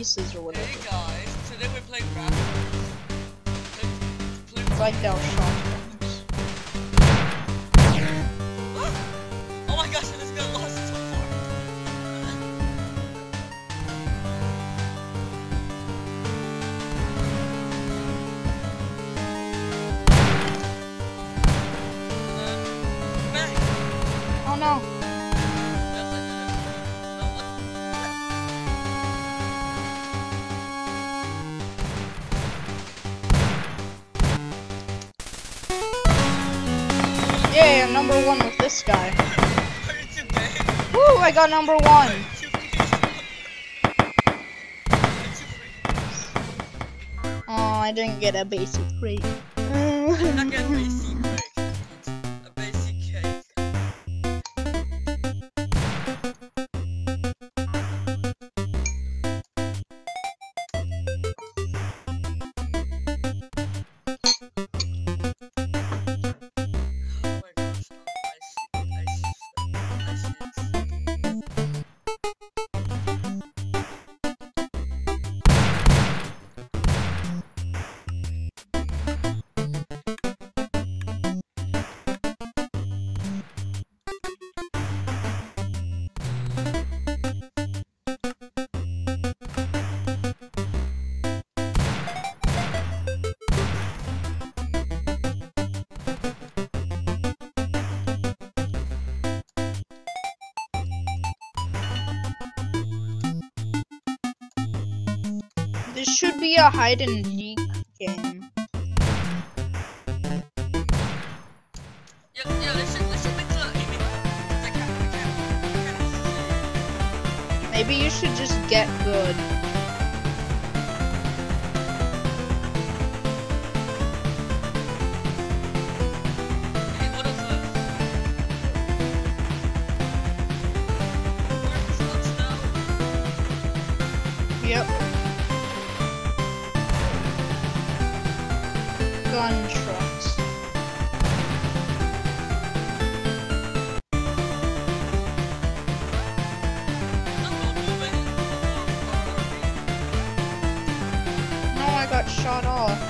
pieces or whatever. Hey guys, today we're playing Raffles. Like our shotguns. Oh my gosh, I just got lost so far. Uh, Oh no. Yeah, I'm number one with this guy. Woo, I got number one. Oh, I didn't get a basic rate. This should be a hide and seek game. Maybe you should just get good. Hey, what is this? Where's the snow? Yep. gun trucks. Now I got shot off.